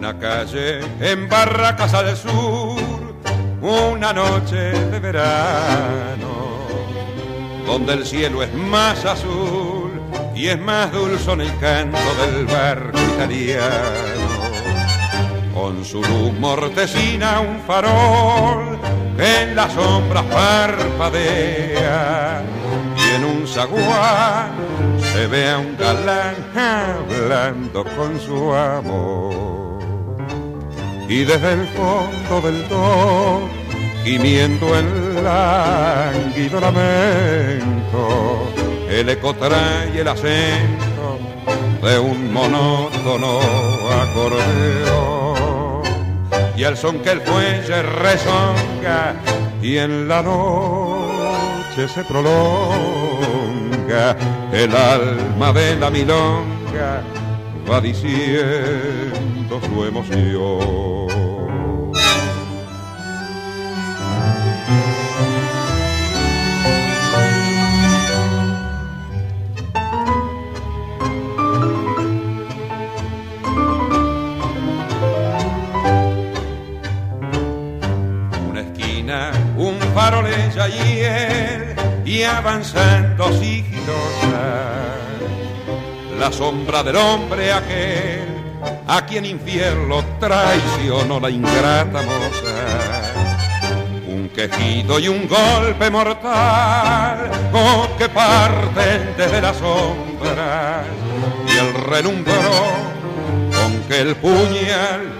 Una calle en Barracas al sur, una noche de verano, donde el cielo es más azul y es más dulce el canto del barco italiano. Con su luz mortecina un farol en las sombras parpadea y en un zaguán se ve a un galán hablando con su amor. Y desde el fondo del do, gimiendo el lánguido lamento, el eco trae el acento de un monótono acordeón. Y el son que el fuelle rezonga y en la noche se prolonga, el alma de la milonga va diciendo su emoción. Una esquina, un farolilla y él, y avanzando sigilosa la sombra del hombre aquel a quien infierno traicionó la ingrata moza. Un quejido y un golpe mortal oh, que parten desde las sombras y el relumbró con que el puñal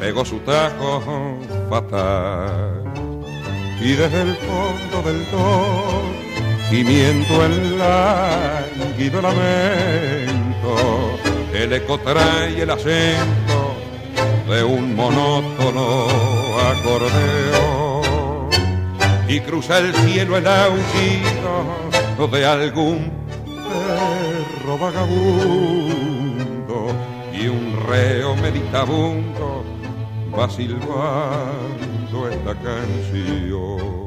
pegó su tajo fatal y desde el fondo del todo gimiendo el lánguido lamento, el eco trae el acento de un monótono acordeón y cruza el cielo el aullido de algún perro vagabundo y un reo meditabundo va silbando esta canción.